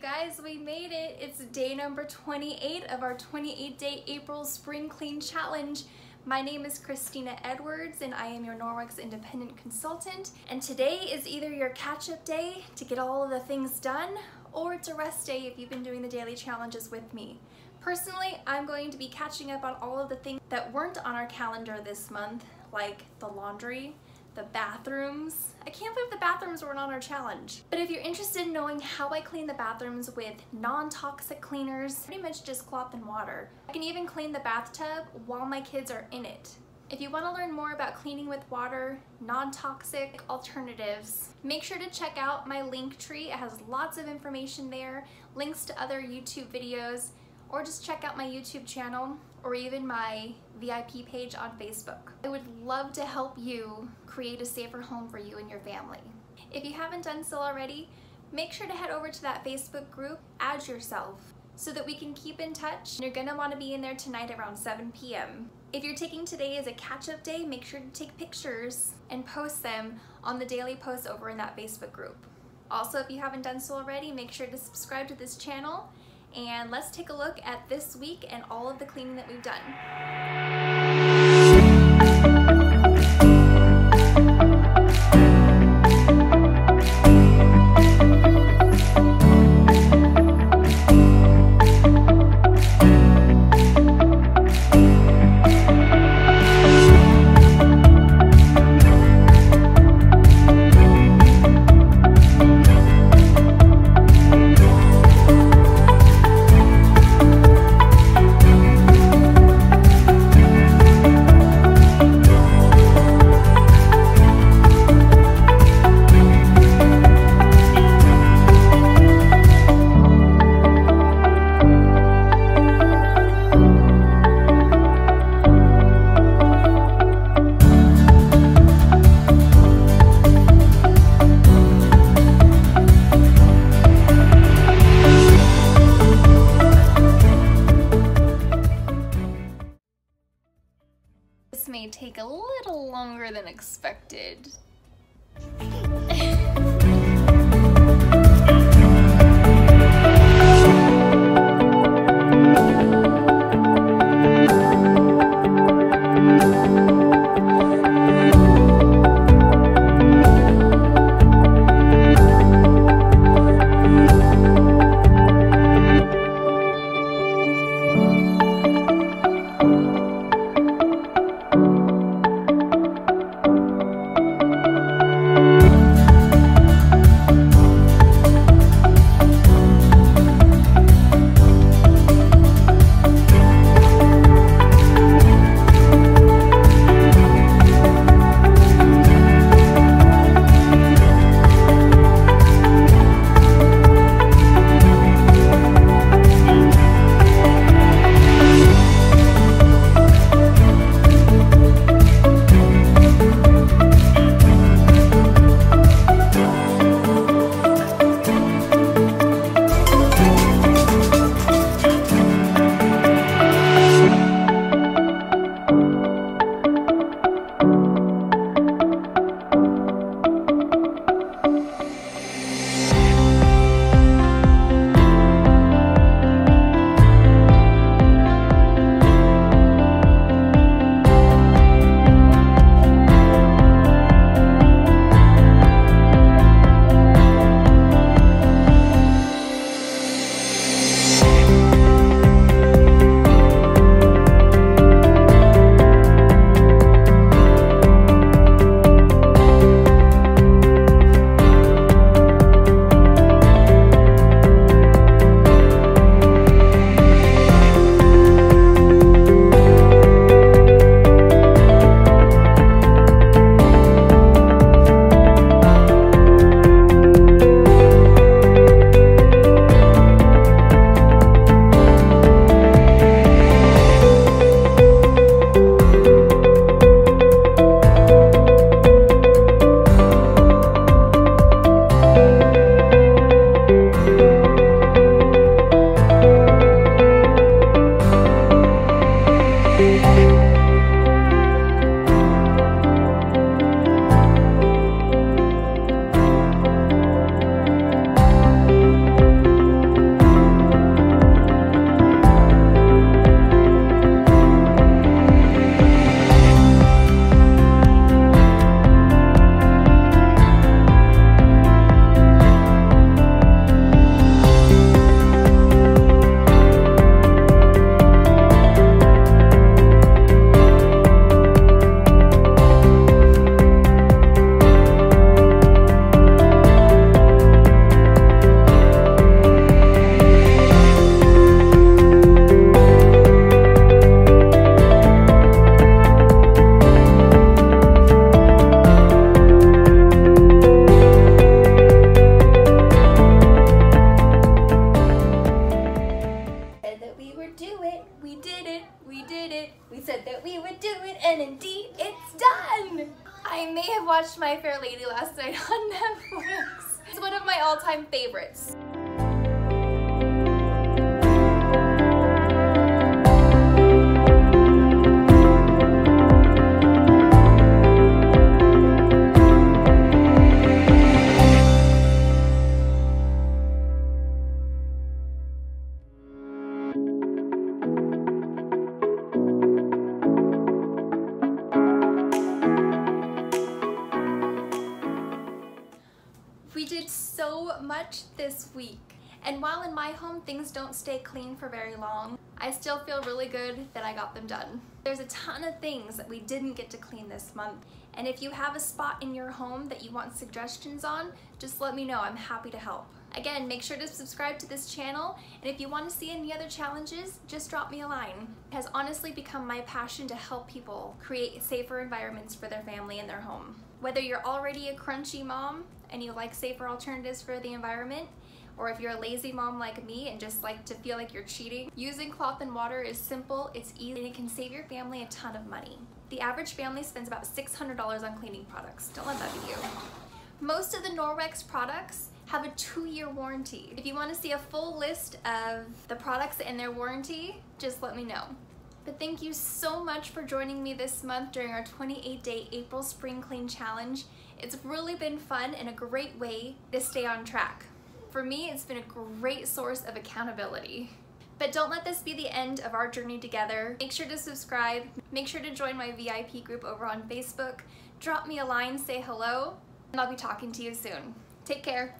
Guys, we made it. It's day number 28 of our 28 day April Spring Clean Challenge. My name is Kristina Edwards and I am your Norwex independent consultant. And today is either your catch up day to get all of the things done or it's a rest day if you've been doing the daily challenges with me. Personally, I'm going to be catching up on all of the things that weren't on our calendar this month, like the laundry, the bathrooms. I can't believe the bathrooms weren't on our challenge. But if you're interested in knowing how I clean the bathrooms with non-toxic cleaners, pretty much just cloth and water. I can even clean the bathtub while my kids are in it. If you want to learn more about cleaning with water, non-toxic alternatives, make sure to check out my link tree. It has lots of information there, links to other YouTube videos, or just check out my YouTube channel or even my VIP page on Facebook. I would love to help you create a safer home for you and your family. If you haven't done so already, make sure to head over to that Facebook group, add yourself, so that we can keep in touch. You're gonna wanna be in there tonight around 7 p.m. If you're taking today as a catch-up day, make sure to take pictures and post them on the daily posts over in that Facebook group. Also, if you haven't done so already, make sure to subscribe to this channel and let's take a look at this week and all of the cleaning that we've done. Longer than expected. I may have watched My Fair Lady last night on Netflix. It's one of my all-time favorites. Much this week. And while in my home things don't stay clean for very long, I still feel really good that I got them done. There's a ton of things that we didn't get to clean this month. And if you have a spot in your home that you want suggestions on, just let me know, I'm happy to help. Again, make sure to subscribe to this channel, and if you want to see any other challenges, just drop me a line. It has honestly become my passion to help people create safer environments for their family and their home. Whether you're already a crunchy mom and you like safer alternatives for the environment, or if you're a lazy mom like me and just like to feel like you're cheating, using cloth and water is simple, it's easy, and it can save your family a ton of money. The average family spends about $600 on cleaning products. Don't let that be you. Most of the Norwex products have a two-year warranty. If you want to see a full list of the products and their warranty, just let me know. But thank you so much for joining me this month during our 28-day April Spring Clean Challenge. It's really been fun and a great way to stay on track. For me, it's been a great source of accountability. But don't let this be the end of our journey together. Make sure to subscribe. Make sure to join my VIP group over on Facebook. Drop me a line, say hello, and I'll be talking to you soon. Take care.